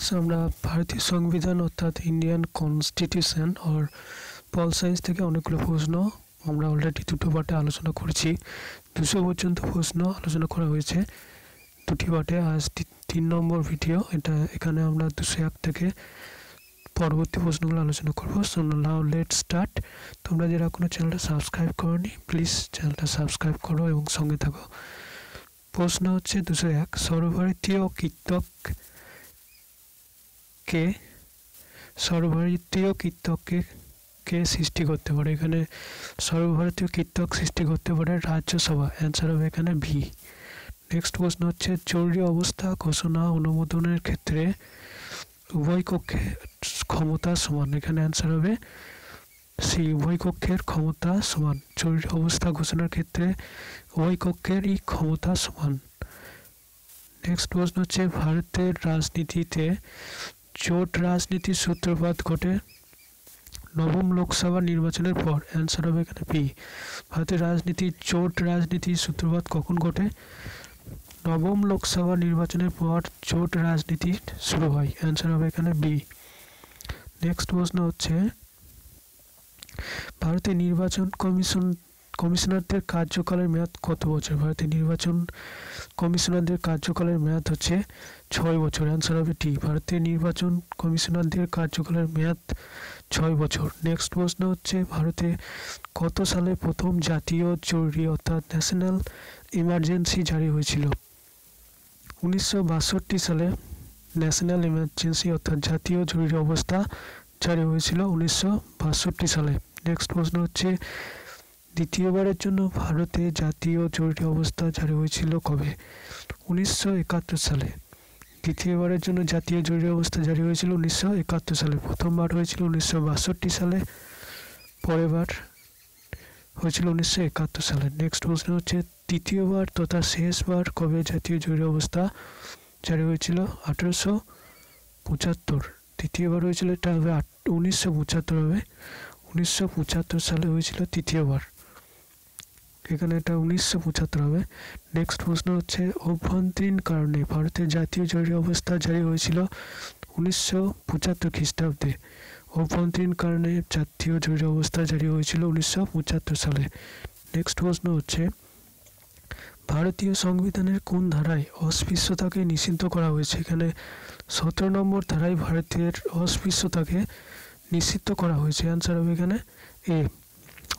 Students আমরা ভারতীয় সংবিধান অর্থাৎ Indian constitution or pol science থেকে অনেকগুলো প্রশ্ন আমরা অলরেডি দুটো পার্টে আলোচনা করেছি। দুশো পর্যন্ত প্রশ্ন আলোচনা করা হয়েছে। দুটি পার্টে আজ তিন নম্বর ভিডিও এটা এখানে আমরা দুশো এক থেকে পরবর্তী প্রশ্নগুলো আলোচনা করব। সো নাও লেট স্টার্ট তোমরা যারা কোনো চ্যানেলটা সাবস্ক্রাইব করনি প্লিজ চ্যানেলটা সাবস্ক্রাইব করো এবং সঙ্গে থাকো। প্রশ্ন হচ্ছে দুশো এক, সর্বভারতীয় কীর্তক কে? সর্বভারতীয় কীর্তককে কে সৃষ্টি করতে পারে? এখানে সর্বভারতীয় কীর্তক সৃষ্টি করতে পারে রাজ্যসভা। অ্যান্সার হবে এখানে ভি নেক্সট প্রশ্ন হচ্ছে জরুরি অবস্থা ঘোষণা অনুমোদনের ক্ষেত্রে উভয় কক্ষে ক্ষমতা সমান। এখানে অ্যান্সার হবে সি উভয় কক্ষের ক্ষমতা সমান। জরুরি অবস্থা ঘোষণার ক্ষেত্রে উভয় কক্ষের কক্ষেরই ক্ষমতা সমান। নেক্সট প্রশ্ন হচ্ছে, ভারতের রাজনীতিতে জোট রাজনীতির সূত্রপাত ঘটে নবম লোকসভা নির্বাচনের পর। অ্যান্সার হবে এখানে পি ভারতের রাজনীতির জোট রাজনীতির সূত্রপাত কখন ঘটে? নবম লোকসভা নির্বাচনের পর জোট রাজনীতি শুরু হয়। অ্যান্সার হবে এখানে বি নেক্সট প্রশ্ন হচ্ছে ভারতের নির্বাচন কমিশন কমিশনারদের কার্যকালের মেয়াদ কত বছর? ভারতের নির্বাচন কমিশনারদের কার্যকালের মেয়াদ হচ্ছে ছয় বছর। অ্যান্সার হবে টি ভারতের নির্বাচন কমিশনারদের কার্যকালের মেয়াদ ছয় বছর। নেক্সট প্রশ্ন হচ্ছে, ভারতে কত সালে প্রথম জাতীয় জরুরি অর্থাৎ ন্যাশনাল ইমার্জেন্সি জারি হয়েছিল? উনিশশো বাষট্টি সালে ন্যাশনাল ইমার্জেন্সি অর্থাৎ জাতীয় জরুরি অবস্থা জারি হয়েছিল উনিশশো বাষট্টি সালে। নেক্সট প্রশ্ন হচ্ছে দ্বিতীয়বারের জন্য ভারতে জাতীয় জরুরি অবস্থা জারি হয়েছিল কবে? উনিশশো একাত্তর সালে। দ্বিতীয়বারের জন্য জাতীয় জরুরি অবস্থা জারি হয়েছিল উনিশশো একাত্তর সালে। প্রথমবার হয়েছিল উনিশশো বাষট্টি সালে। পরেরবার হয়েছিল উনিশশো একাত্তর সালে। নেক্সট প্রশ্ন হচ্ছে, তৃতীয়বার তথা শেষবার কবে জাতীয় জরুরি অবস্থা জারি হয়েছিল? আঠেরোশো পঁচাত্তর। তৃতীয়বার হয়েছিল এটা হবে উনিশশো পঁচাত্তর হবে। উনিশশো পঁচাত্তর সালে হয়েছিল তৃতীয়বার। এখানে এটা উনিশশো পঁচাত্তর হবে। নেক্সট প্রশ্ন হচ্ছে, অভ্যন্তরীণ কারণে ভারতের জাতীয় জরুরি অবস্থা জারি হয়েছিল উনিশশো পঁচাত্তর খ্রিস্টাব্দে। অভ্যন্তরীণ কারণে জাতীয় জরুরি অবস্থা জারি হয়েছিল উনিশশো পঁচাত্তর সালে। নেক্সট প্রশ্ন হচ্ছে, ভারতীয় সংবিধানের কোন ধারায় অস্পৃশ্যতাকে নিষিদ্ধ করা হয়েছে? এখানে সতেরো নম্বর ধারায় ভারতের অস্পৃশ্যতাকে নিষিদ্ধ করা হয়েছে। অ্যান্সার হবে এখানে এ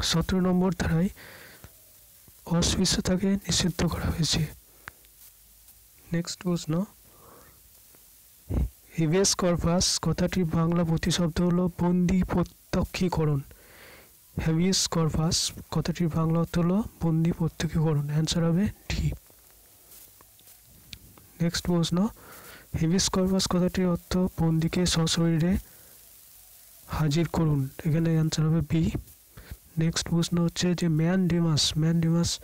সতেরো নম্বর ধারায় অস্পৃশ্যতাকে নিষিদ্ধ করা হয়েছে। নেক্সট প্রশ্ন। হিবেস কর্পাস কথাটির বাংলা প্রতিশব্দ হলো বন্দি প্রত্যক্ষীকরণ হ্যাভিয়াস কর্পাস কথাটির বাংলা অর্থ হলো বন্দি প্রত্যক্ষীকরণ অ্যান্সার হবে ডি নেক্সট প্রশ্ন। হেভিস কর্পাস কথাটির অর্থ বন্দিকে সশরীরে হাজির করুন। এখানে অ্যান্সার হবে বি নেক্সট প্রশ্ন হচ্ছে যে ম্যান ডিমাস ম্যান ডিমাস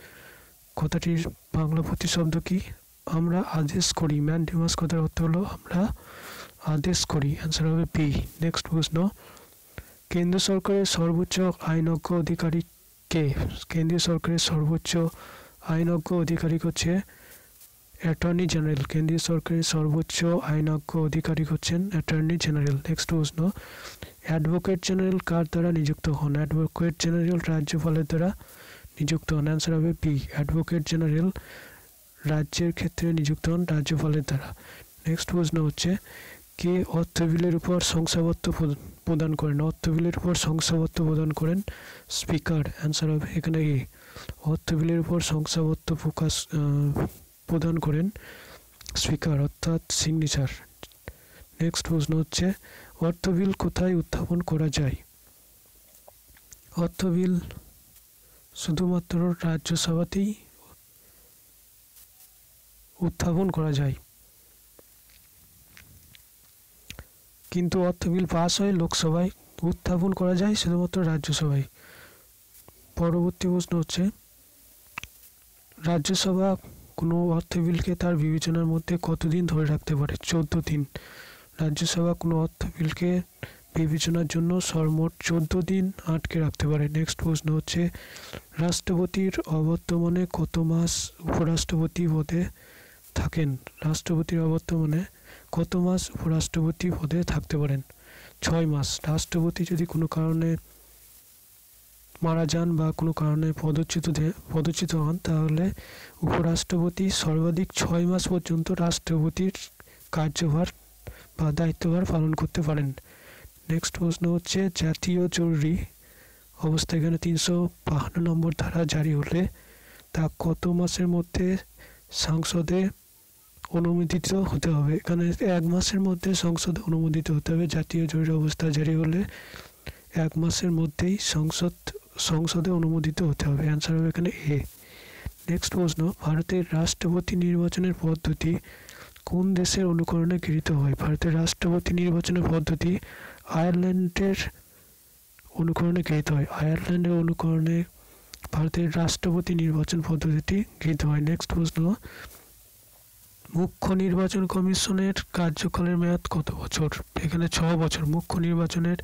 কথাটির বাংলা প্রতিশব্দ কি? আমরা আদেশ করি। ম্যান ডিমাস কথার অর্থ হলো আমরা আদেশ করি। অ্যান্সার হবে পি নেক্সট প্রশ্ন। কেন্দ্র সরকারের সর্বোচ্চ আইনজ্ঞ অধিকারী কে? কেন্দ্রীয় সরকারের সর্বোচ্চ আইনজ্ঞ অধিকারী হচ্ছে অ্যাটর্নি জেনারেল কেন্দ্রীয় সরকারের সর্বোচ্চ আইনজ্ঞ অধিকারিক হচ্ছেন অ্যাটর্নি জেনারেল নেক্সট প্রশ্ন অ্যাডভোকেট জেনারেল কার দ্বারা নিযুক্ত হন অ্যাডভোকেট জেনারেল রাজ্যপালের দ্বারা নিযুক্ত হন অ্যান্সার হবে বি অ্যাডভোকেট জেনারেল রাজ্যের ক্ষেত্রে নিযুক্ত হন রাজ্যপালের দ্বারা নেক্সট প্রশ্ন হচ্ছে কে অর্থ বিলের উপর শংসাপত্র প্রদান করেন? অর্থ বিলের উপর শংসাপত্র প্রদান করেন স্পিকার। অ্যান্সার হবে এখানে এ অর্থ বিলের উপর শংসাপত্র প্রকাশ প্রদান করেন স্পিকার অর্থাৎ সিগনেচার। নেক্সট প্রশ্ন হচ্ছে অর্থ বিল কোথায় উত্থাপন করা যায়? অর্থ বিল শুধুমাত্র রাজ্যসভাতেই উত্থাপন করা যায়। কিন্তু অর্থ বিল পাস হয় লোকসভায় উত্থাপন করা যায় শুধুমাত্র রাজ্যসভায়। পরবর্তী প্রশ্ন হচ্ছে, রাজ্যসভা কোনো অর্থ বিলকে তার বিবেচনার মধ্যে কতদিন ধরে রাখতে পারে? চোদ্দ দিন। রাজ্যসভা কোনো অর্থ বিলকে বিবেচনার জন্য সর্বমোট চোদ্দ দিন আটকে রাখতে পারে। নেক্সট প্রশ্ন হচ্ছে, রাষ্ট্রপতির অবর্তমানে কত মাস উপরাষ্ট্রপতি পদে থাকেন? রাষ্ট্রপতির অবর্তমানে কত মাস উপরাষ্ট্রপতি পদে থাকতে পারেন? ছয় মাস। রাষ্ট্রপতি যদি কোনো কারণে মারা যান বা কোনো কারণে পদচ্যুত পদচ্যুত হন, তাহলে উপরাষ্ট্রপতি সর্বাধিক ছয় মাস পর্যন্ত রাষ্ট্রপতির কার্যভার বা দায়িত্বভার পালন করতে পারেন। নেক্সট প্রশ্ন হচ্ছে, জাতীয় জরুরি অবস্থা এখানে তিনশো বাহান্ন নম্বর ধারা জারি হলে তা কত মাসের মধ্যে সংসদে অনুমোদিত হতে হবে? এখানে এক মাসের মধ্যে সংসদে অনুমোদিত হতে হবে। জাতীয় জরুরি অবস্থা জারি হলে এক মাসের মধ্যেই সংসদ সংসদে অনুমোদিত হতে হবে। অ্যান্সার হবে এখানে এ নেক্সট প্রশ্ন, ভারতের রাষ্ট্রপতি নির্বাচনের পদ্ধতি কোন দেশের অনুকরণে গৃহীত হয়? ভারতের রাষ্ট্রপতি নির্বাচনের পদ্ধতি আয়ারল্যান্ডের অনুকরণে গৃহীত হয়। আয়ারল্যান্ডের অনুকরণে ভারতের রাষ্ট্রপতি নির্বাচন পদ্ধতিটি গৃহীত হয়। নেক্সট প্রশ্ন, মুখ্য নির্বাচন কমিশনের কার্যকালের মেয়াদ কত বছর? এখানে ছ বছর। মুখ্য নির্বাচনের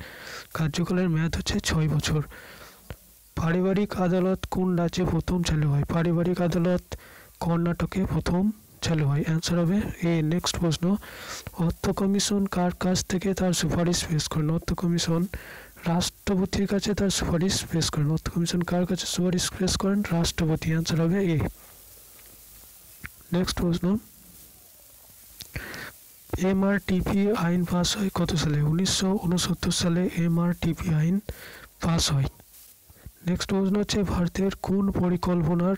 কার্যকালের মেয়াদ হচ্ছে ছয় বছর। পারিবারিক আদালত কোন রাজ্যে প্রথম চালু হয়? পারিবারিক আদালত কর্ণাটকে প্রথম চালু হয়। অ্যান্সার হবে এ নেক্সট প্রশ্ন। অর্থ কমিশন কার কাছ থেকে তার সুপারিশ পেশ করেন? অর্থ কমিশন রাষ্ট্রপতির কাছে তার সুপারিশ পেশ করেন। অর্থ কমিশন কার কাছে সুপারিশ পেশ করেন? রাষ্ট্রপতি। অ্যান্সার হবে এ নেক্সট প্রশ্ন। এম আর এমআরটিপি আইন পাস হয় কত সালে? উনিশশো উনসত্তর সালে এম আর এমআরটিপি আইন পাস হয়। নেক্সট প্রশ্ন হচ্ছে, ভারতের কোন পরিকল্পনার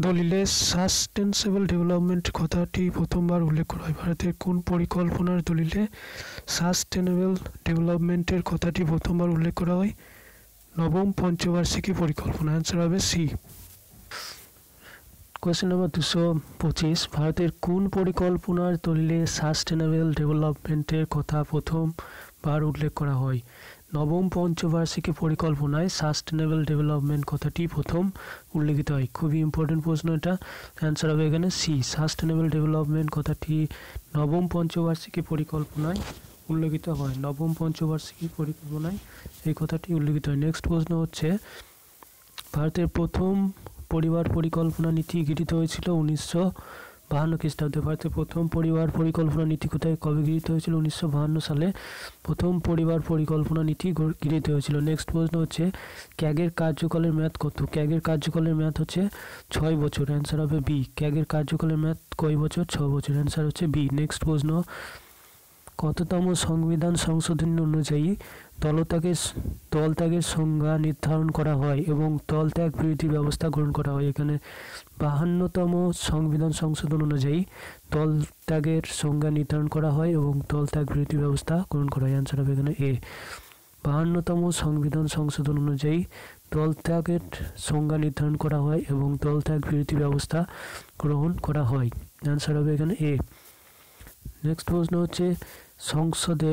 দলিলে সাস্টেন্সেবল ডেভেলপমেন্ট কথাটি প্রথমবার উল্লেখ করা হয়? ভারতের কোন পরিকল্পনার দলিলে সাস্টেনেবল ডেভেলপমেন্টের কথাটি প্রথমবার উল্লেখ করা হয়? নবম, পঞ্চবার্ষিকী পরিকল্পনা। অ্যান্সার হবে সি কোয়েশ্চেন নম্বর দুশো পঁচিশ। ভারতের কোন পরিকল্পনার দলিলে সাস্টেনেবল ডেভেলপমেন্টের কথা প্রথমবার উল্লেখ করা হয়? নবম পঞ্চবার্ষিকী পরিকল্পনায় সাস্টেনেবল ডেভেলপমেন্ট কথাটি প্রথম উল্লেখিত হয়। খুবই ইম্পর্টেন্ট প্রশ্ন এটা। অ্যান্সার হবে এখানে সি সাস্টেনেবল ডেভেলপমেন্ট কথাটি নবম পঞ্চবার্ষিকী পরিকল্পনায় উল্লেখিত হয়। নবম পঞ্চবার্ষিকী পরিকল্পনায় এই কথাটি উল্লেখিত হয়। নেক্সট প্রশ্ন হচ্ছে, ভারতের প্রথম পরিবার পরিকল্পনা নীতি গৃহীত হয়েছিল উনিশশো বাহান্ন খ্রিস্টাব্দে ভারতের প্রথম পরিবার পরিকল্পনা নীতি কোথায়? কবে গৃহীত হয়েছিল? উনিশশো সালে প্রথম পরিবার পরিকল্পনা নীতি গৃহীত হয়েছিল। নেক্সট প্রশ্ন হচ্ছে, ক্যাগের কার্যকালের মেয়াদ কত? ক্যাগের কার্যকালের মেয়াদ হচ্ছে ছয় বছর। অ্যান্সার হবে বি ক্যাগের কার্যকালের মেয়াদ কয় বছর? ছ বছর। অ্যান্সার হচ্ছে বি নেক্সট প্রশ্ন, কততম সংবিধান সংশোধনী অনুযায়ী দলত্যাগের দলত্যাগের সংজ্ঞা নির্ধারণ করা হয় এবং দলত্যাগ বিরোধী ব্যবস্থা গ্রহণ করা হয়। এখানে বাহান্নতম সংবিধান সংশোধন অনুযায়ী তলত্যাগের সংজ্ঞা নির্ধারণ করা হয় এবং তলত্যাগ বিরোধী ব্যবস্থা গ্রহণ করা হয়। অ্যান্সার হবে এখানে এ বাহান্নতম সংবিধান সংশোধন অনুযায়ী দলত্যাগের সংজ্ঞা নির্ধারণ করা হয় এবং দলত্যাগ বিরোধী ব্যবস্থা গ্রহণ করা হয়। অ্যান্সার হবে এখানে এ নেক্সট প্রশ্ন হচ্ছে সংসদে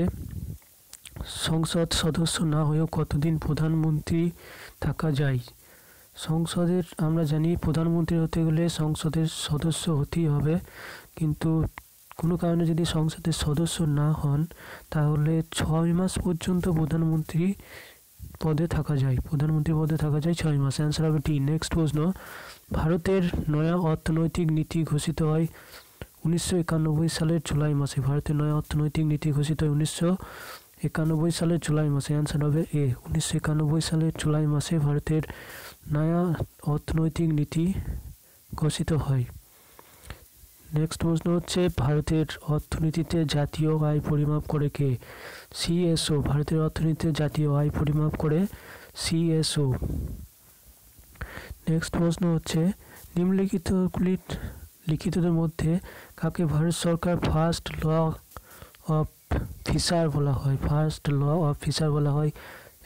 সংসদ সদস্য না হয়েও কতদিন প্রধানমন্ত্রী থাকা যায়? সংসদের, আমরা জানি প্রধানমন্ত্রী হতে গেলে সংসদের সদস্য হতেই হবে। কিন্তু কোনো কারণে যদি সংসদের সদস্য না হন, তাহলে ছয় মাস পর্যন্ত প্রধানমন্ত্রী পদে থাকা যায়। প্রধানমন্ত্রী পদে থাকা যায় ছয় মাস। অ্যান্সার হবে টি নেক্সট প্রশ্ন। ভারতের নয়া অর্থনৈতিক নীতি ঘোষিত হয় উনিশশো একানব্বই সালের জুলাই মাসে। ভারতের নয়া অর্থনৈতিক নীতি ঘোষিত হয় উনিশশো একানব্বই সালের জুলাই মাসে অ্যান্সার হবে এ উনিশশো একানব্বই সালের জুলাই মাসে ভারতের নয়া অর্থনৈতিক নীতি ঘোষিত হয়। নেক্সট প্রশ্ন হচ্ছে, ভারতের অর্থনীতিতে জাতীয় আয় পরিমাপ করে কে? সিএসও ভারতের অর্থনীতিতে জাতীয় আয় পরিমাপ করে সিএসও নেক্সট প্রশ্ন হচ্ছে নিম্নলিখিতগুলি লিখিতদের মধ্যে কাকে ভারত সরকার ফার্স্ট ল অফ ফিসার বলা হয়। ফার্স্ট ল অফ ফিসার বলা হয়।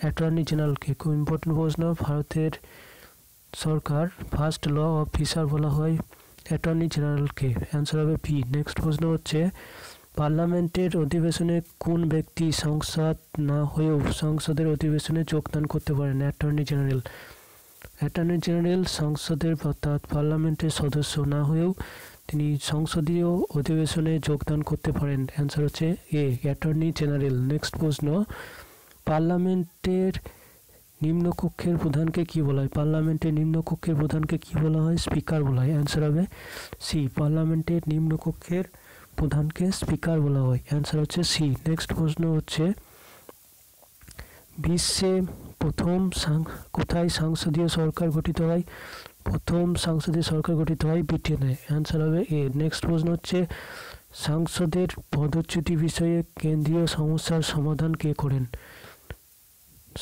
অ্যাটর্নি জেনারেলকে খুব ইম্পর্টেন্ট প্রশ্ন। ভারতের সরকার ফার্স্ট ল অফ ফিসার বলা হয়। অ্যাটর্নি জেনারেলকে অ্যান্সার হবে পি নেক্সট প্রশ্ন হচ্ছে, পার্লামেন্টের অধিবেশনে কোন ব্যক্তি সংসদ না হয়েও সংসদের অধিবেশনে যোগদান করতে পারেন? অ্যাটর্নি জেনারেল অ্যাটর্নি জেনারেল সংসদের অর্থাৎ পার্লামেন্টের সদস্য না হয়েও তিনি সংসদীয় অধিবেশনে যোগদান করতে পারেন। অ্যান্সার হচ্ছে এ অ্যাটর্নি জেনারেল নেক্সট প্রশ্ন, পার্লামেন্টের নিম্নকক্ষের প্রধানকে কি বলা হয়? পার্লামেন্টের নিম্নকক্ষের প্রধানকে কি বলা হয়? স্পিকার বলা হয়। অ্যান্সার হবে সি পার্লামেন্টের নিম্নকক্ষের প্রধানকে স্পিকার বলা হয়। অ্যান্সার হচ্ছে সি নেক্সট প্রশ্ন হচ্ছে, বিশ্বে প্রথম কোথায় সংসদীয় সরকার গঠিত হয়? প্রথম সংসদীয় সরকার গঠিত হয় ব্রিটেনে। অ্যান্সার হবে এ নেক্সট প্রশ্ন হচ্ছে, সাংসদের পদচ্যুতি বিষয়ে কেন্দ্রীয় সমস্যার সমাধান কে করেন?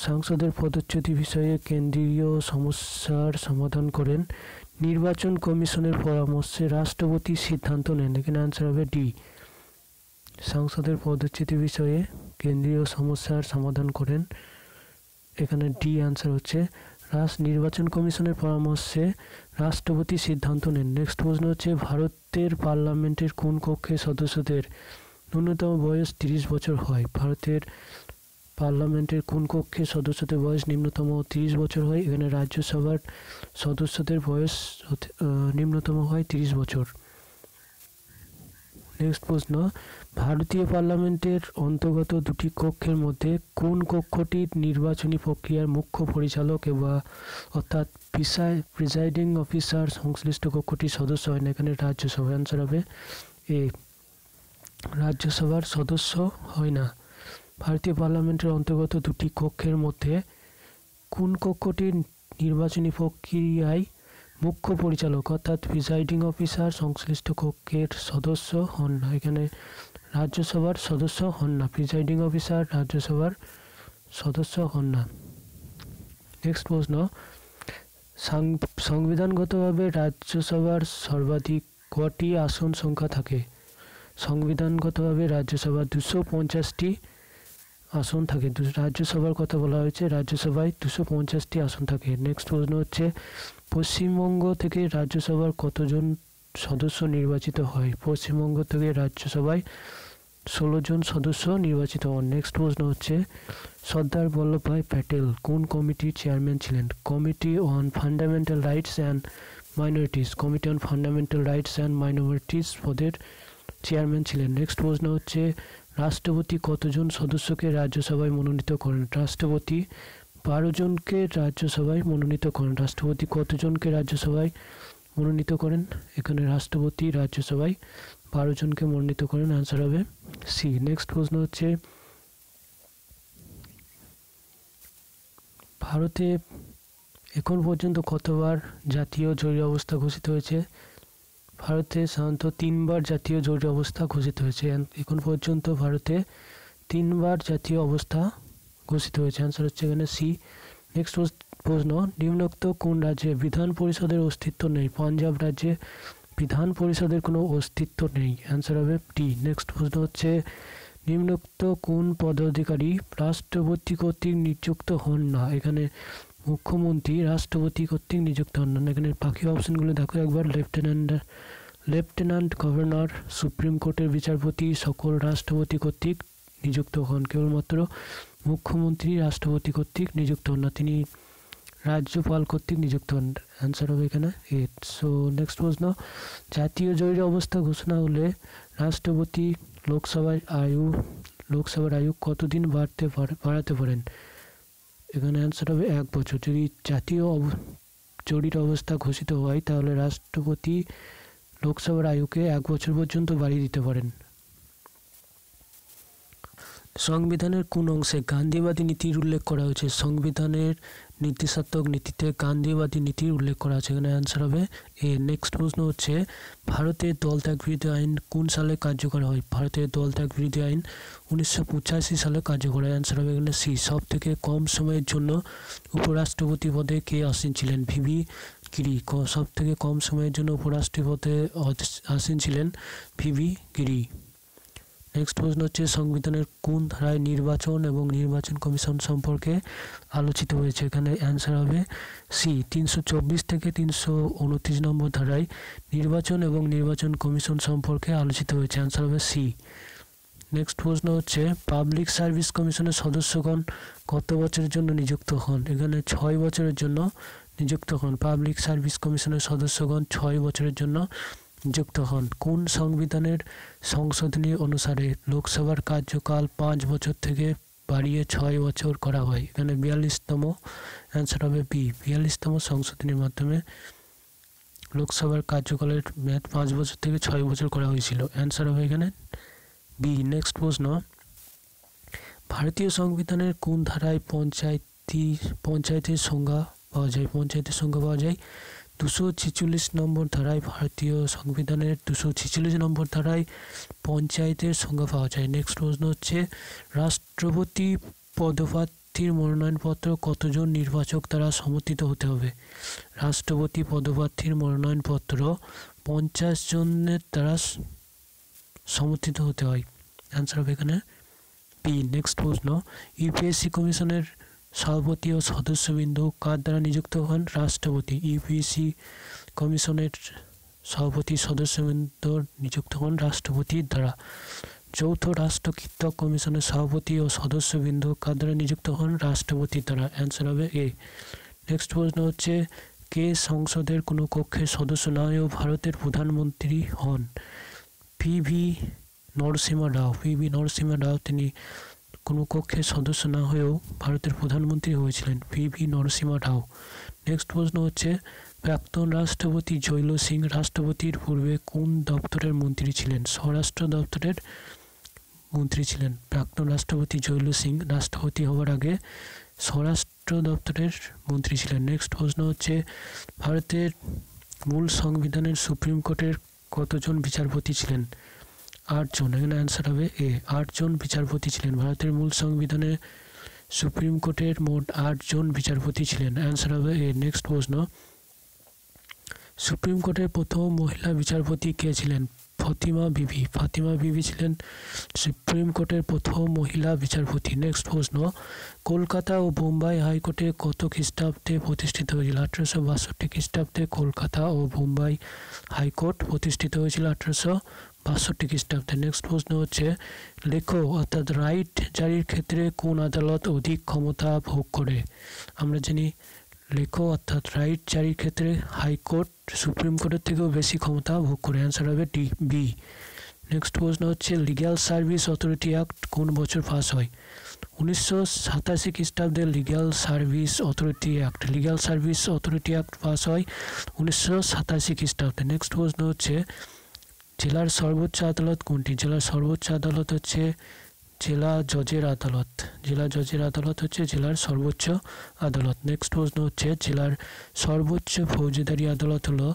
সাংসদের পদচ্যুতি বিষয়ে কেন্দ্রীয় সমস্যার সমাধান করেন নির্বাচন কমিশনের পরামর্শে রাষ্ট্রপতি সিদ্ধান্ত নেন। এখানে অ্যান্সার হবে ডি সাংসদের পদচ্যুতি বিষয়ে কেন্দ্রীয় সমস্যার সমাধান করেন। এখানে ডি অ্যান্সার হচ্ছে রাস নির্বাচন কমিশনের পরামর্শে রাষ্ট্রপতি সিদ্ধান্ত নেন। নেক্সট প্রশ্ন হচ্ছে, ভারতের পার্লামেন্টের কোন কক্ষের সদস্যদের ন্যূনতম বয়স তিরিশ বছর হয়? ভারতের পার্লামেন্টের কোন কক্ষে সদস্যদের বয়স নিম্নতম তিরিশ বছর হয়? এখানে রাজ্যসভার সদস্যদের বয়স নিম্নতম হয় তিরিশ বছর। নেক্সট প্রশ্ন ভারতীয় পার্লামেন্টের অন্তর্গত দুটি কক্ষের মধ্যে কোন কক্ষটির নির্বাচনী প্রক্রিয়ার মুখ্য পরিচালক বা অর্থাৎ প্রিজাইডিং অফিসার সংশ্লিষ্ট কক্ষটির সদস্য হয় না এখানে রাজ্যসভা অ্যান্সার হবে। এ, রাজ্যসভার সদস্য হয় না। ভারতীয় পার্লামেন্টের অন্তর্গত দুটি কক্ষের মধ্যে কোন কক্ষটির নির্বাচনী প্রক্রিয়ায় মুখ্য পরিচালক অর্থাৎ প্রিজাইডিং অফিসার সংশ্লিষ্ট কক্ষের সদস্য হন এখানে রাজ্যসভার সদস্য হন না প্রিসাইডিং অফিসার রাজ্যসভার সদস্য হন না। নেক্সট প্রশ্ন সংবিধানগতভাবে রাজ্যসভার সর্বাধিক কটি আসন সংখ্যা থাকে। সংবিধানগতভাবে রাজ্যসভার দুশো পঞ্চাশটি আসন থাকে। রাজ্যসভার কথা বলা হয়েছে রাজ্যসভায় দুশো পঞ্চাশটি আসন থাকে। নেক্সট প্রশ্ন হচ্ছে, পশ্চিমবঙ্গ থেকে রাজ্যসভার কতজন সদস্য নির্বাচিত হয়। পশ্চিমবঙ্গ থেকে রাজ্যসভায় ষোলো জন সদস্য নির্বাচিত হন। নেক্সট প্রশ্ন হচ্ছে, সর্দার বল্লভভাই প্যাটেল কোন কমিটির চেয়ারম্যান ছিলেন? Committee on fundamental rights and minorities committee on fundamental rights and minorities পদের চেয়ারম্যান ছিলেন। নেক্সট প্রশ্ন হচ্ছে, রাষ্ট্রপতি কতজন সদস্যকে রাজ্যসভায় মনোনীত করেন? রাষ্ট্রপতি বারো জনকে রাজ্যসভায় মনোনীত করেন। রাষ্ট্রপতি কতজনকে রাজ্যসভায় মনোনীত করেন। এখানে রাষ্ট্রপতি, রাজ্যসভায় বারো জনকে মনোনীত করেন। আনসার হবে সি নেক্সট প্রশ্ন হচ্ছে, ভারতে এখন পর্যন্ত কতবার জাতীয় জরুরি অবস্থা ঘোষিত হয়েছে? ভারতে সাধারণত তিনবার জাতীয় জরুরি অবস্থা ঘোষিত হয়েছে। এখন পর্যন্ত ভারতে তিনবার জাতীয় অবস্থা ঘোষিত হয়েছে। অ্যান্সার হচ্ছে এখানে সি নেক্সট প্রশ্ন নিম্নোক্ত কোন রাজ্যে বিধান পরিষদের অস্তিত্ব নেই? পাঞ্জাব রাজ্যে বিধান পরিষদের কোনো অস্তিত্ব নেই। অ্যান্সার হবে টি নেক্সট প্রশ্ন হচ্ছে, নিম্নোক্ত কোন পদাধিকারী রাষ্ট্রপতি কর্তৃক নিযুক্ত হন না? এখানে মুখ্যমন্ত্রী রাষ্ট্রপতি কর্তৃক নিযুক্ত হন না। এখানে বাকি অপশনগুলো দেখো। একবার লেফটেন্যান্ট লেফটেন্যান্ট গভর্নর, সুপ্রিম কোর্টের বিচারপতি সকল রাষ্ট্রপতি কর্তৃক নিযুক্ত হন। কেবলমাত্র মুখ্যমন্ত্রী রাষ্ট্রপতি কর্তৃক নিযুক্ত হন না। তিনি রাজ্যপাল কর্তৃক নিযুক্ত হন। অ্যান্সার হবে এখানে। এইট সো নেক্সট প্রশ্ন। জাতীয় জরুরি অবস্থা ঘোষণা হলে রাষ্ট্রপতি লোকসভার আয়ু লোকসভার আয়ু কতদিন বাড়তে বাড়াতে পারেন? এখানে অ্যান্সার হবে এক বছর। যদি জাতীয় অব জরুরি অবস্থা ঘোষিত হয়, তাহলে রাষ্ট্রপতি লোকসভার আয়ুকে এক বছর পর্যন্ত বাড়িয়ে দিতে পারেন। সংবিধানের কোন অংশে গান্ধীবাদী নীতির উল্লেখ করা হয়েছে? সংবিধানের নীতিসাত্মক নীতিতে গান্ধীবাদী নীতির উল্লেখ করা আছে। এখানে অ্যান্সার হবে এ নেক্সট প্রশ্ন হচ্ছে, ভারতের দল ত্যাগ বিরোধী আইন কোন সালে কার্যকর হয়? ভারতের দল ত্যাগ বিরোধী আইন উনিশশো পঁচাশি সালে কার্যকর হয়। অ্যান্সার হবে এখানে সি সব থেকে কম সময়ের জন্য উপরাষ্ট্রপতি পদে কে আসীন ছিলেন? ভিভি গিরি। সব থেকে কম সময়ের জন্য উপরাষ্ট্রপতি পদে আসীন ছিলেন? ভিভি গিরি। নেক্সট প্রশ্ন হচ্ছে, সংবিধানের কোন ধারায় নির্বাচন এবং নির্বাচন কমিশন সম্পর্কে আলোচিত হয়েছে? এখানে অ্যান্সার হবে সি তিনশো চব্বিশ থেকে তিনশো উনত্রিশ নম্বর ধারায় নির্বাচন এবং নির্বাচন কমিশন সম্পর্কে আলোচিত হয়েছে। অ্যান্সার হবে সি নেক্সট প্রশ্ন হচ্ছে পাবলিক সার্ভিস কমিশনের সদস্যগণ কত বছরের জন্য নিযুক্ত হন? এখানে ছয় বছরের জন্য নিযুক্ত হন। পাবলিক সার্ভিস কমিশনের সদস্যগণ ছয় বছরের জন্য যুক্ত হন। কোন সংবিধানের সংশোধনী অনুসারে লোকসভার কার্যকাল পাঁচ বছর থেকে বাড়িয়ে ছয় বছর করা হয়? এখানে বিয়াল্লিশতম অ্যান্সার হবে বি বিয়াল্লিশতম সংশোধনীর মাধ্যমে লোকসভার কার্যকালের মেয়াদ পাঁচ বছর থেকে ছয় বছর করা হয়েছিল। অ্যান্সার হবে এখানে বি নেক্সট প্রশ্ন। ভারতীয় সংবিধানের কোন ধারায় পঞ্চায়েতি, পঞ্চায়েতের সংজ্ঞা পাওয়া যায়? পঞ্চায়েতের সংজ্ঞা পাওয়া যায় দুশো ছেচল্লিশ নম্বর ধারায় ভারতীয় সংবিধানের দুশো ছেচল্লিশ নম্বর ধারায় পঞ্চায়েতের সংজ্ঞা পাওয়া যায়। নেক্সট প্রশ্ন হচ্ছে, রাষ্ট্রপতি পদপ্রার্থীর মনোনয়নপত্র কতজন নির্বাচক দ্বারা সমর্থিত হতে হবে? রাষ্ট্রপতি পদপ্রার্থীর মনোনয়নপত্র পঞ্চাশ জনের দ্বারা সমর্থিত হতে হয়। অ্যান্সার হবে এখানে পি নেক্সট প্রশ্ন ইউপিএসসি কমিশনের সভাপতি ও সদস্যবৃন্দ কার দ্বারা নিযুক্ত হন? রাষ্ট্রপতি ইউপিএসসি কমিশনের সভাপতি, সদস্যবৃন্দ নিযুক্ত হন রাষ্ট্রপতির দ্বারা। যৌথ রাষ্ট্র রাষ্ট্রকৃতক কমিশনের সভাপতি ও সদস্যবৃন্দ কার দ্বারা নিযুক্ত হন? রাষ্ট্রপতির দ্বারা। অ্যান্সার হবে এ। নেক্সট প্রশ্ন হচ্ছে, কে সংসদের কোনো কক্ষের সদস্য নয় ও ভারতের প্রধানমন্ত্রী হন? P V Narasimha Rao. P V Narasimha Rao তিনি কোনো কক্ষের সদস্য না হয়েও ভারতের প্রধানমন্ত্রী হয়েছিলেন পি ভি নরসিমা রাও। নেক্সট প্রশ্ন হচ্ছে, প্রাক্তন রাষ্ট্রপতি জৈল সিং রাষ্ট্রপতির পূর্বে কোন দপ্তরের মন্ত্রী ছিলেন? স্বরাষ্ট্র দপ্তরের মন্ত্রী ছিলেন। প্রাক্তন রাষ্ট্রপতি জৈল সিং রাষ্ট্রপতি হওয়ার আগে স্বরাষ্ট্র দপ্তরের মন্ত্রী ছিলেন। নেক্সট প্রশ্ন হচ্ছে, ভারতের মূল সংবিধানের সুপ্রিম কোর্টের কতজন বিচারপতি ছিলেন? আটজন এখানে অ্যান্সার হবে। এ, আটজন বিচারপতি ছিলেন। ভারতের মূল সংবিধানে সুপ্রিম কোর্টের মোট আটজন বিচারপতি ছিলেন। অ্যান্সার হবে। এ নেক্সট প্রশ্ন। সুপ্রিম কোর্টের প্রথম মহিলা বিচারপতি কে ছিলেন? ফতিমা বিবি। ফাতিমা বিবি ছিলেন সুপ্রিম কোর্টের প্রথম মহিলা বিচারপতি। নেক্সট প্রশ্ন। কলকাতা ও বোম্বাই হাইকোর্টে কত খ্রিস্টাব্দে প্রতিষ্ঠিত হয়েছিল? আঠেরোশো বাষট্টি খ্রিস্টাব্দে কলকাতা ও বোম্বাই হাইকোর্ট প্রতিষ্ঠিত হয়েছিল আঠেরোশো বাষট্টি খ্রিস্টাব্দে নেক্সট প্রশ্ন হচ্ছে, লেখো, অর্থাৎ রাইট জারির ক্ষেত্রে কোন আদালত অধিক ক্ষমতা ভোগ করে? আমরা জানি, লেখো, অর্থাৎ রাইট জারির ক্ষেত্রে হাইকোর্ট, সুপ্রিম কোর্টের থেকেও বেশি ক্ষমতা ভোগ করে। অ্যান্সার হবে ডি বি নেক্সট প্রশ্ন হচ্ছে লিগ্যাল সার্ভিস অথরিটি অ্যাক্ট কোন বছর পাস হয়? উনিশশো সাতাশি খ্রিস্টাব্দে legal service authority act legal service authority act pass হয় উনিশশো সাতাশি খ্রিস্টাব্দে। নেক্সট প্রশ্ন হচ্ছে জেলার সর্বোচ্চ আদালত কোনটি? জেলার সর্বোচ্চ আদালত হচ্ছে জেলা জজের আদালত। জেলা জজের আদালত হচ্ছে জেলার সর্বোচ্চ আদালত। নেক্সট প্রশ্ন হচ্ছে, জেলার সর্বোচ্চ ফৌজদারি আদালত হলো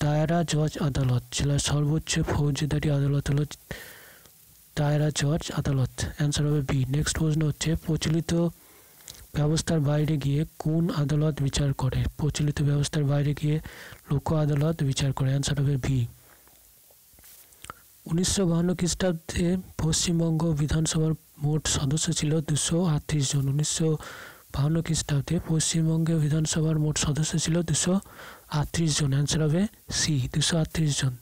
দায়রা জজ আদালত। জেলার সর্বোচ্চ ফৌজদারি আদালত হলো দায়রা জজ আদালত। অ্যান্সার হবে বি নেক্সট প্রশ্ন হচ্ছে, প্রচলিত ব্যবস্থার বাইরে গিয়ে কোন আদালত বিচার করে? প্রচলিত ব্যবস্থার বাইরে গিয়ে লোক আদালত বিচার করে। অ্যান্সার হবে বি উনিশশো বাহান্ন খ্রিস্টাব্দে পশ্চিমবঙ্গ বিধানসভার মোট সদস্য ছিল দুশো আটত্রিশ জন। উনিশশো বাহান্ন খ্রিস্টাব্দে পশ্চিমবঙ্গে বিধানসভার মোট সদস্য ছিল দুশো আটত্রিশ জন। অ্যান্সার হবে সি দুশো আটত্রিশ জন।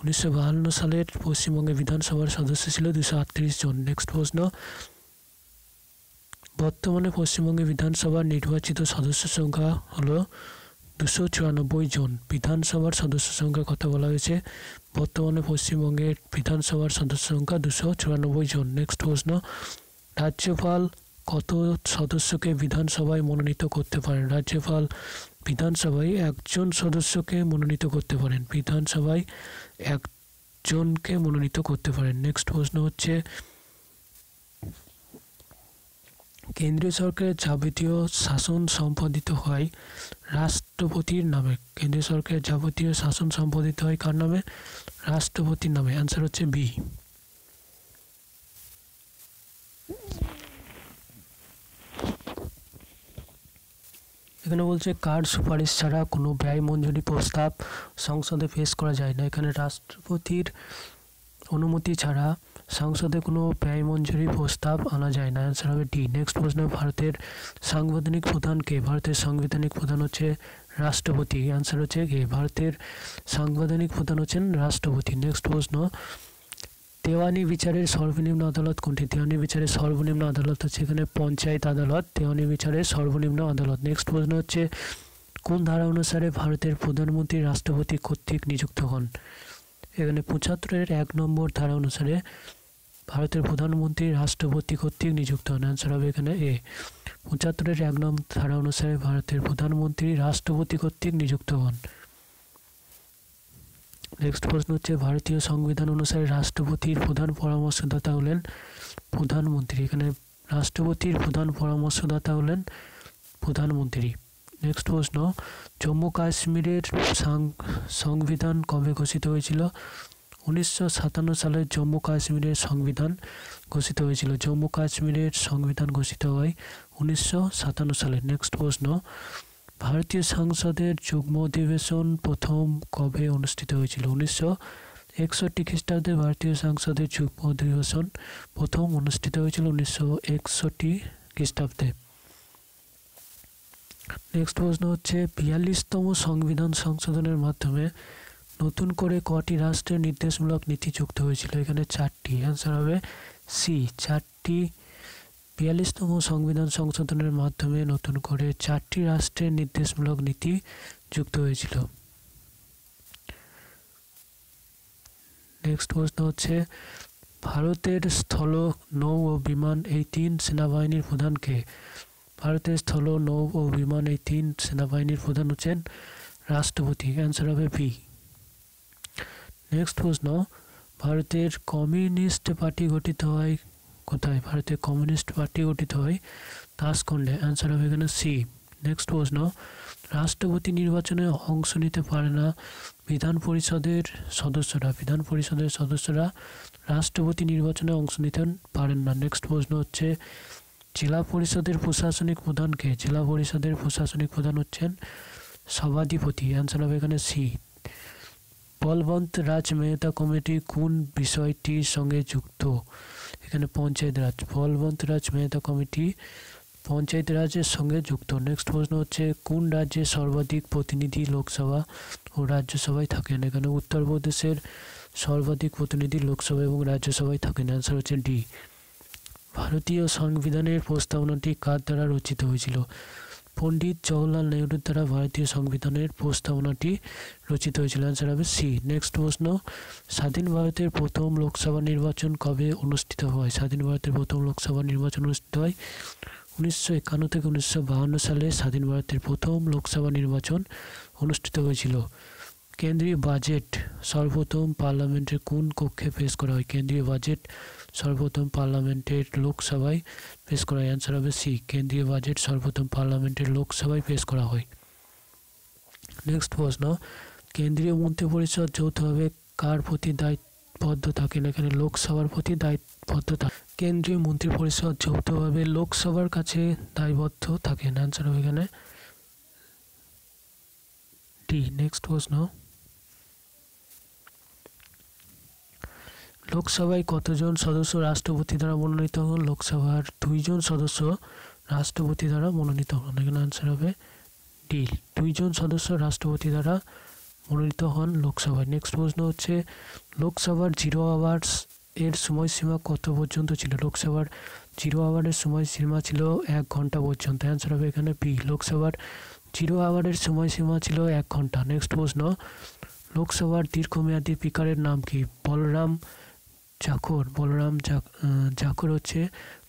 উনিশশো বাহান্ন সালের পশ্চিমবঙ্গে বিধানসভার সদস্য ছিল দুশো আটত্রিশ জন। নেক্সট প্রশ্ন। বর্তমানে পশ্চিমবঙ্গে বিধানসভার নির্বাচিত সদস্য সংখ্যা হলো দুশো চুরানব্বই জন বিধানসভার সদস্য সংখ্যা কথা বলা হয়েছে। বর্তমানে পশ্চিমবঙ্গের বিধানসভার সদস্য সংখ্যা দুশো চুরানব্বই জন। নেক্সট প্রশ্ন, রাজ্যপাল কত সদস্যকে বিধানসভায় মনোনীত করতে পারেন? রাজ্যপাল বিধানসভায় একজন সদস্যকে মনোনীত করতে পারেন। বিধানসভায় একজনকে মনোনীত করতে পারেন। নেক্সট প্রশ্ন হচ্ছে কেন্দ্রীয় সরকারের যাবতীয় শাসন সম্পাদিত হয় রাষ্ট্রপতির নামে। কেন্দ্রীয় সরকারের যাবতীয় শাসন সম্পাদিত হয় কার নামে? রাষ্ট্রপতির নামে। অ্যান্সার হচ্ছে বি এখানে বলছে, কার সুপারিশ ছাড়া কোনো ব্যয় মঞ্জুরি প্রস্তাব সংসদে পেশ করা যায় না। এখানে রাষ্ট্রপতির অনুমতি ছাড়া সংসদে কোনো ব্যয় মঞ্জুরি প্রস্তাব আনা যায় না। অ্যান্সার হবে ডি নেক্সট প্রশ্ন, ভারতের সাংবিধানিক প্রধান কে? ভারতের সাংবিধানিক প্রধান হচ্ছে রাষ্ট্রপতি। অ্যান্সার হচ্ছে কে? ভারতের সাংবিধানিক প্রধান হচ্ছেন রাষ্ট্রপতি। নেক্সট প্রশ্ন, দেওয়ানি বিচারের সর্বনিম্ন আদালত কোনটি? দেওয়ানি বিচারের সর্বনিম্ন আদালত হচ্ছে এখানে পঞ্চায়েত আদালত, দেওয়ানি বিচারের সর্বনিম্ন আদালত। নেক্সট প্রশ্ন হচ্ছে, কোন ধারা অনুসারে ভারতের প্রধানমন্ত্রী রাষ্ট্রপতি কর্তৃক নিযুক্ত হন? এখানে পঁচাত্তরের এক নম্বর ধারা অনুসারে ভারতের প্রধানমন্ত্রী রাষ্ট্রপতি কর্তৃক নিযুক্ত হন অ্যান্সার হবে এখানে এ পঁচাত্তরের এক নম্বর ধারা অনুসারে ভারতের প্রধানমন্ত্রী রাষ্ট্রপতি কর্তৃক নিযুক্ত হন। নেক্সট প্রশ্ন হচ্ছে, ভারতীয় সংবিধান অনুসারে রাষ্ট্রপতির প্রধান পরামর্শদাতা হলেন প্রধানমন্ত্রী। এখানে রাষ্ট্রপতির প্রধান পরামর্শদাতা হলেন প্রধানমন্ত্রী। নেক্সট প্রশ্ন, জম্মু কাশ্মীরের সংবিধান কবে ঘোষিত হয়েছিল? উনিশশো সাতান্ন সালে জম্মু কাশ্মীরের সংবিধান ঘোষিত হয়েছিল। জম্মু কাশ্মীরের সংবিধান ঘোষিত হয় উনিশশো সাতান্ন সালে। নেক্সট প্রশ্ন। ভারতীয় সংসদের যুগ্ম অধিবেশন প্রথম কবে অনুষ্ঠিত হয়েছিল? উনিশশো একষট্টি খ্রিস্টাব্দে ভারতীয় সংসদের যুগ্ম অধিবেশন প্রথম অনুষ্ঠিত হয়েছিল উনিশশো একষট্টি খ্রিস্টাব্দে। নেক্সট প্রশ্ন হচ্ছে, বিয়াল্লিশতম সংবিধান সংশোধনের মাধ্যমে নতুন করে কটি রাষ্ট্রের নির্দেশমূলক নীতি যুক্ত হয়েছিল? এখানে চারটি। অ্যান্সার হবে সি চারটি। বিয়াল্লিশতম সংবিধান সংশোধনের মাধ্যমে নতুন করে চারটি রাষ্ট্রের নির্দেশমূলক নীতি যুক্ত হয়েছিল। নেক্সট প্রশ্ন হচ্ছে, ভারতের স্থল, নৌ ও বিমান এই তিন সেনাবাহিনীর প্রধানকে ভারতের স্থল, নৌ ও বিমান এই তিন সেনাবাহিনীর প্রধান হচ্ছেন রাষ্ট্রপতি। অ্যান্সার হবে বি নেক্সট প্রশ্ন ভারতের কমিউনিস্ট পার্টি গঠিত হয় কোথায়? ভারতের কমিউনিস্ট পার্টি গঠিত হয় তাসখণ্ডে অ্যান্সার হবে এখানে সি নেক্সট প্রশ্ন রাষ্ট্রপতি নির্বাচনে অংশ নিতে পারে না বিধান পরিষদের সদস্যরা। বিধান পরিষদের সদস্যরা রাষ্ট্রপতি নির্বাচনে অংশ নিতে পারেন না। নেক্সট প্রশ্ন হচ্ছে জেলা পরিষদের প্রশাসনিক প্রধানকে। জেলা পরিষদের প্রশাসনিক প্রধান হচ্ছেন সভাধিপতি। অ্যান্সার হবে এখানে সি বলবন্ত রাজ মেহতা কমিটি কোন বিষয়টির সঙ্গে যুক্ত? এখানে পঞ্চায়েত রাজ, বলবন্ত রাজ মেহতা কমিটি পঞ্চায়েত রাজের সঙ্গে যুক্ত। নেক্সট প্রশ্ন হচ্ছে, কোন রাজ্যে সর্বাধিক প্রতিনিধি লোকসভা ও রাজ্যসভায় থাকেন? এখানে উত্তরপ্রদেশের সর্বাধিক প্রতিনিধি লোকসভা এবং রাজ্যসভায় থাকেন। অ্যান্সার হচ্ছে ডি ভারতীয় সংবিধানের প্রস্তাবনাটি কার দ্বারা রচিত হয়েছিল? পণ্ডিত জওহরলাল নেহরুর দ্বারা ভারতীয় সংবিধানের প্রস্তাবনাটি রচিত হয়েছিল অ্যান্সার হবে সি। নেক্সট প্রশ্ন, স্বাধীন ভারতের প্রথম লোকসভা নির্বাচন কবে অনুষ্ঠিত হয়? স্বাধীন ভারতের প্রথম লোকসভা নির্বাচন অনুষ্ঠিত হয় উনিশশো একান্ন থেকে উনিশশো বাহান্ন সালে স্বাধীন ভারতের প্রথম লোকসভা নির্বাচন অনুষ্ঠিত হয়েছিল। কেন্দ্রীয় বাজেট সর্বপ্রথম পার্লামেন্টের কোন কক্ষে পেশ করা হয়? কেন্দ্রীয় বাজেট সর্বপ্রথম পার্লামেন্টের লোকসভায় পেশ করা হয়? অ্যান্সার হবে সি কেন্দ্রীয় বাজেট সর্বপ্রথম পার্লামেন্টের লোকসভায় পেশ করা হয়। নেক্সট প্রশ্ন। কেন্দ্রীয় মন্ত্রিপরিষদ যৌথভাবে কার প্রতি দায়িত্ববদ্ধ থাকেন এখানে লোকসভার প্রতি দায়িত্ববদ্ধ থাকে। কেন্দ্রীয় মন্ত্রিপরিষদ যৌথভাবে লোকসভার কাছে দায়বদ্ধ থাকেন অ্যান্সার হবে এখানে ডি নেক্সট প্রশ্ন। লোকসভায় কতজন সদস্য রাষ্ট্রপতি দ্বারা মনোনীত হন? লোকসভার দুইজন সদস্য রাষ্ট্রপতি দ্বারা মনোনীত হন। এখানে আনসার হবে ডি দুইজন সদস্য রাষ্ট্রপতি দ্বারা মনোনীত হন লোকসভায়। নেক্সট প্রশ্ন হচ্ছে, লোকসভার জিরো আওয়ার্স এর সময়সীমা কত পর্যন্ত ছিল? লোকসভার জিরো আওয়ারের সময়সীমা ছিল এক ঘণ্টা পর্যন্ত। অ্যান্সার হবে এখানে বি লোকসভার জিরো আওয়ারের সময়সীমা ছিল এক ঘণ্টা। নেক্সট প্রশ্ন, লোকসভার দীর্ঘমেয়াদী স্পিকারের নাম কি? বলরাম জাখর বলরাম জাখর হচ্ছে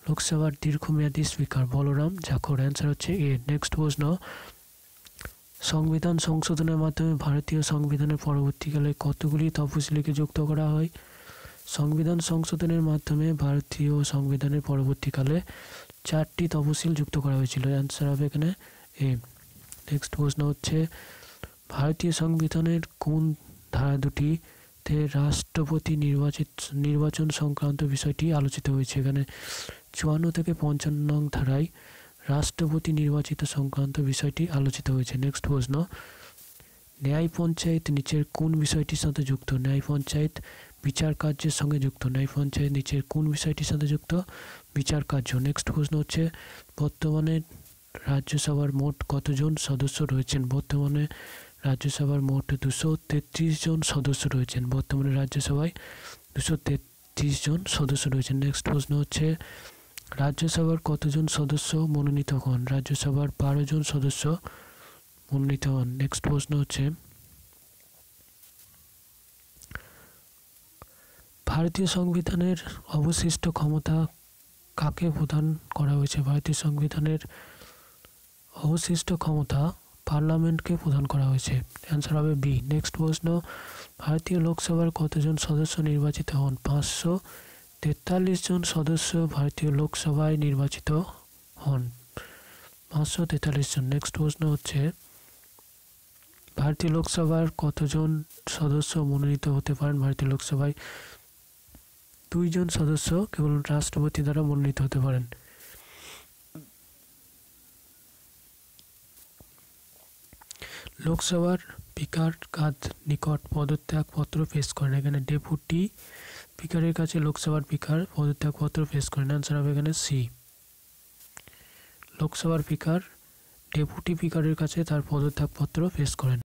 লোকসভার দীর্ঘমেয়াদী স্পিকার, বলরাম জাখর অ্যান্সার হচ্ছে এ নেক্সট প্রশ্ন সংবিধান সংশোধনের মাধ্যমে ভারতীয় সংবিধানের পরবর্তীকালে কতগুলি তফসিলিকে যুক্ত করা হয়? সংবিধান সংশোধনের মাধ্যমে ভারতীয় সংবিধানের পরবর্তীকালে চারটি তফসিল যুক্ত করা হয়েছিল। অ্যান্সার হবে এখানে এ নেক্সট প্রশ্ন হচ্ছে ভারতীয় সংবিধানের কোন ধারা দুটিতে রাষ্ট্রপতি নির্বাচিত, নির্বাচন সংক্রান্ত বিষয়টি আলোচিত হয়েছে। এখানে চুয়ান্ন থেকে পঞ্চান্ন নং ধারায় রাষ্ট্রপতি নির্বাচিত সংক্রান্ত বিষয়টি আলোচিত হয়েছে। নেক্সট প্রশ্ন, ন্যায় পঞ্চায়েত নিচের কোন বিষয়টির সাথে যুক্ত? ন্যায় পঞ্চায়েত বিচার কার্যের সঙ্গে যুক্ত। ন্যায় পঞ্চায়েত নিচের কোন বিষয়টির সাথে যুক্ত? বিচার কার্য। নেক্সট প্রশ্ন হচ্ছে, বর্তমানে রাজ্যসভার মোট কতজন সদস্য রয়েছেন? বর্তমানে রাজ্যসভার মোট দুশো তেত্রিশ জন সদস্য রয়েছেন। বর্তমানে রাজ্যসভায় দুশো তেত্রিশ জন সদস্য রয়েছেন। নেক্সট প্রশ্ন হচ্ছে, রাজ্যসভার কতজন সদস্য মনোনীত হন? রাজ্যসভার বারো জন সদস্য মনোনীত হন। নেক্সট প্রশ্ন হচ্ছে, ভারতীয় সংবিধানের অবশিষ্ট ক্ষমতা কাকে প্রদান করা হয়েছে? ভারতীয় সংবিধানের অবশিষ্ট ক্ষমতা পার্লামেন্টকে প্রদান করা হয়েছে। অ্যান্সার হবে বি। নেক্সট প্রশ্ন, ভারতীয় লোকসভার কতজন সদস্য নির্বাচিত হন? পাঁচশো তেতাল্লিশ জন সদস্য ভারতীয় লোকসভায় নির্বাচিত হন। পাঁচশো তেতাল্লিশ জন। নেক্সট প্রশ্ন হচ্ছে, ভারতীয় লোকসভার কতজন সদস্য মনোনীত হতে পারেন ভারতীয় লোকসভায়? দুইজন সদস্য কেবল রাষ্ট্রপতি দ্বারা মনোনীত হতে পারেন। লোকসভার স্পিকার কাজ নিকট পদত্যাগপত্র পেশ করেন। এখানে ডেপুটি স্পিকারের কাছে লোকসভার স্পিকার পদত্যাগপত্র পেশ করেন। অ্যান্সার হবে এখানে সি। লোকসভার স্পিকার, ডেপুটি স্পিকারের কাছে তার পদত্যাগপত্র পেশ করেন।